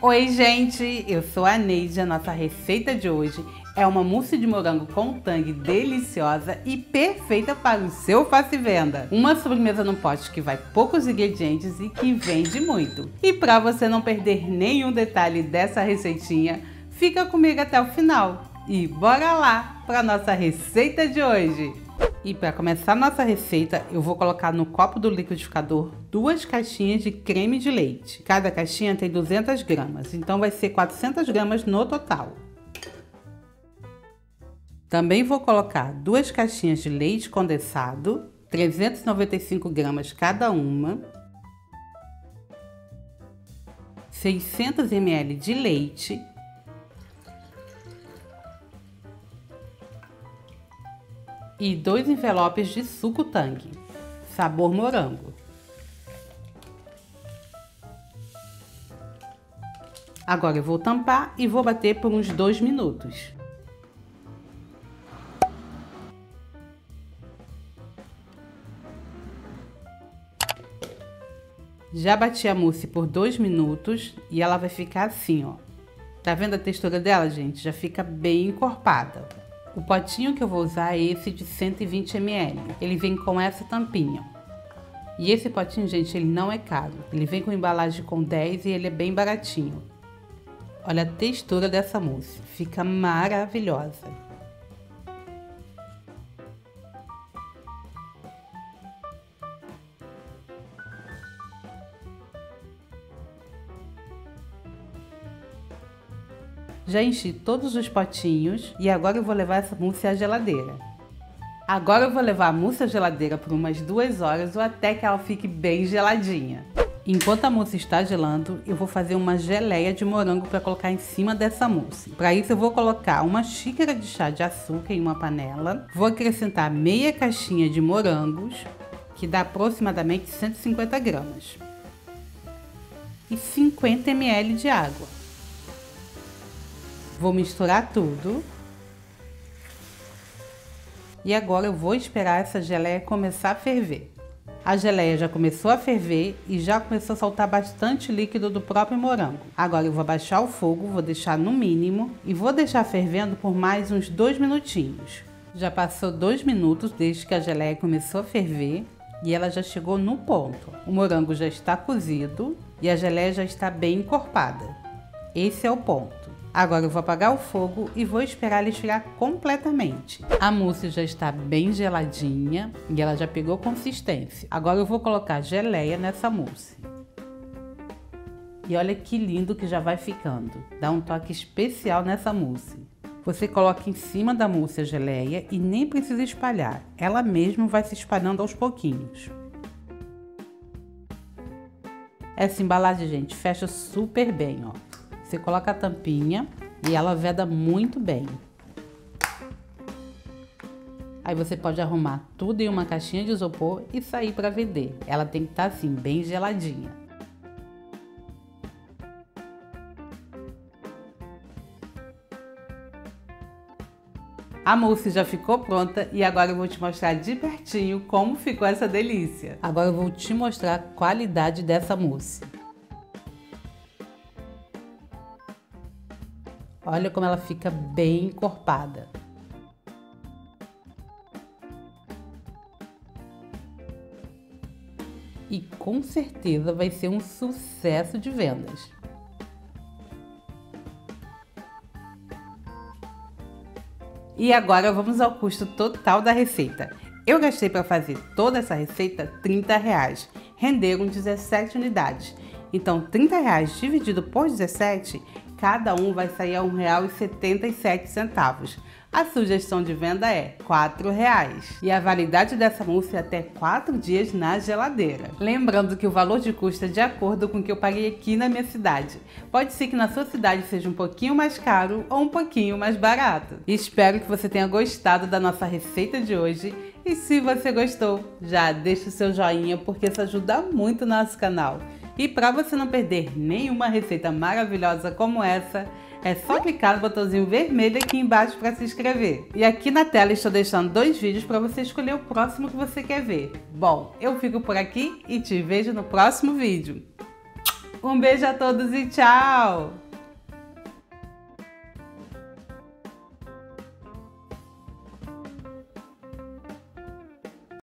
Oi, gente! Eu sou a Neide. A nossa receita de hoje é uma mousse de morango com tangue deliciosa e perfeita para o seu face venda. Uma sobremesa no pote que vai poucos ingredientes e que vende muito. E para você não perder nenhum detalhe dessa receitinha, fica comigo até o final. E bora lá para nossa receita de hoje! E para começar nossa receita, eu vou colocar no copo do liquidificador duas caixinhas de creme de leite. Cada caixinha tem 200 gramas, então vai ser 400 gramas no total. Também vou colocar duas caixinhas de leite condensado, 395 gramas cada uma, 600 ml de leite e dois envelopes de suco tangue, sabor morango. Agora eu vou tampar e vou bater por uns dois minutos. Já bati a mousse por dois minutos e ela vai ficar assim, ó. Tá vendo a textura dela, gente? Já fica bem encorpada. O potinho que eu vou usar é esse de 120 ml. Ele vem com essa tampinha. E esse potinho, gente, ele não é caro. Ele vem com embalagem com 10 e ele é bem baratinho. Olha a textura dessa mousse, fica maravilhosa. Já enchi todos os potinhos e agora eu vou levar essa mousse à geladeira. Agora eu vou levar a mousse à geladeira por umas duas horas ou até que ela fique bem geladinha. Enquanto a mousse está gelando, eu vou fazer uma geleia de morango para colocar em cima dessa mousse. Para isso eu vou colocar uma xícara de chá de açúcar em uma panela, vou acrescentar meia caixinha de morangos, que dá aproximadamente 150 gramas, e 50 ml de água. Vou misturar tudo. E agora eu vou esperar essa geleia começar a ferver. A geleia já começou a ferver e já começou a soltar bastante líquido do próprio morango. Agora eu vou abaixar o fogo, vou deixar no mínimo e vou deixar fervendo por mais uns dois minutinhos. Já passou dois minutos desde que a geleia começou a ferver e ela já chegou no ponto. O morango já está cozido e a geleia já está bem encorpada. Esse é o ponto. Agora eu vou apagar o fogo e vou esperar ele esfriar completamente. A mousse já está bem geladinha e ela já pegou consistência. Agora eu vou colocar geleia nessa mousse. E olha que lindo que já vai ficando. Dá um toque especial nessa mousse. Você coloca em cima da mousse a geleia e nem precisa espalhar. Ela mesma vai se espalhando aos pouquinhos. Essa embalagem, gente, fecha super bem, ó. Você coloca a tampinha e ela veda muito bem. Aí você pode arrumar tudo em uma caixinha de isopor e sair para vender. Ela tem que estar tá, assim, bem geladinha. A mousse já ficou pronta e agora eu vou te mostrar de pertinho como ficou essa delícia. Agora eu vou te mostrar a qualidade dessa mousse. Olha como ela fica bem encorpada. E com certeza vai ser um sucesso de vendas. E agora vamos ao custo total da receita. Eu gastei para fazer toda essa receita 30 reais. Renderam 17 unidades. Então, 30 reais dividido por 17 cada um vai sair a R$ 1,77. A sugestão de venda é R$ 4,00 e a validade dessa mousse é até 4 dias na geladeira. Lembrando que o valor de custo é de acordo com o que eu paguei aqui na minha cidade. Pode ser que na sua cidade seja um pouquinho mais caro ou um pouquinho mais barato. Espero que você tenha gostado da nossa receita de hoje e se você gostou, já deixa o seu joinha porque isso ajuda muito o nosso canal. E para você não perder nenhuma receita maravilhosa como essa, é só clicar no botãozinho vermelho aqui embaixo para se inscrever. E aqui na tela estou deixando dois vídeos para você escolher o próximo que você quer ver. Bom, eu fico por aqui e te vejo no próximo vídeo. Um beijo a todos e tchau!